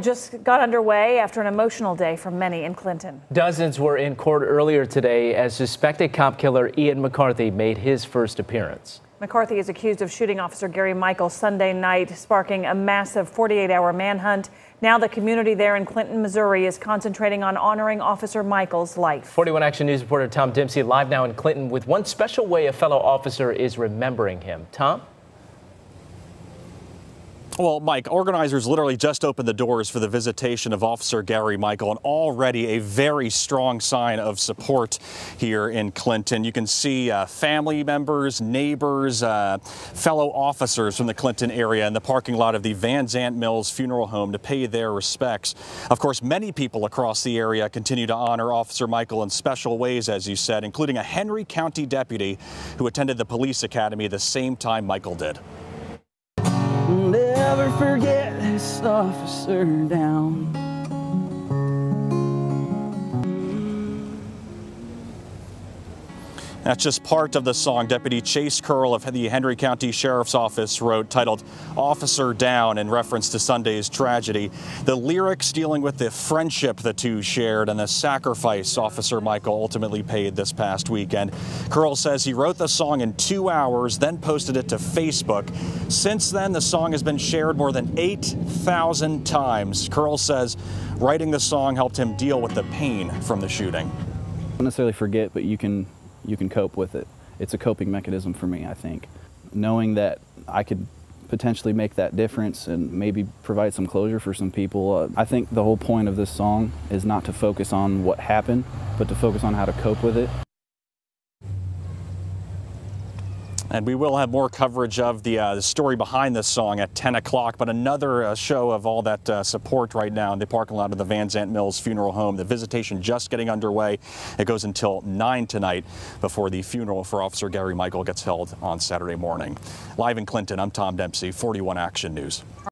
just got underway after an emotional day for many in Clinton. Dozens were in court earlier today as suspected cop killer Ian McCarthy made his first appearance. McCarthy is accused of shooting Officer Gary Michael Sunday night, sparking a massive 48 hour manhunt. Now, the community there in Clinton, Missouri is concentrating on honoring Officer Michael's life. 41 Action News reporter Tom Dempsey live now in Clinton with one special way a fellow officer is remembering him. Tom? Well, Mike, organizers literally just opened the doors for the visitation of Officer Gary Michael, and already a very strong sign of support here in Clinton. You can see uh, family members, neighbors, uh, fellow officers from the Clinton area in the parking lot of the Vansant Mills Funeral Home to pay their respects. Of course, many people across the area continue to honor Officer Michael in special ways, as you said, including a Henry County deputy who attended the police academy the same time Michael did forget this officer down. That's just part of the song Deputy Chase Curl of the Henry County Sheriff's Office wrote, titled Officer Down, in reference to Sunday's tragedy. The lyrics dealing with the friendship the two shared and the sacrifice Officer Michael ultimately paid this past weekend. Curl says he wrote the song in two hours, then posted it to Facebook. Since then, the song has been shared more than 8,000 times. Curl says writing the song helped him deal with the pain from the shooting. Don't necessarily forget, but you can you can cope with it. It's a coping mechanism for me, I think. Knowing that I could potentially make that difference and maybe provide some closure for some people. Uh, I think the whole point of this song is not to focus on what happened, but to focus on how to cope with it. And we will have more coverage of the, uh, the story behind this song at 10 o'clock. But another uh, show of all that uh, support right now in the parking lot of the Vansant Mills Funeral Home. The visitation just getting underway. It goes until 9 tonight before the funeral for Officer Gary Michael gets held on Saturday morning. Live in Clinton, I'm Tom Dempsey, 41 Action News.